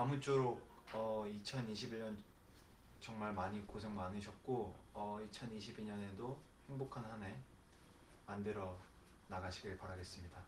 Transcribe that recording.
아무쪼록 어, 2021년 정말 많이 고생 많으셨고 어, 2022년에도 행복한 한 해 만들어 나가시길 바라겠습니다.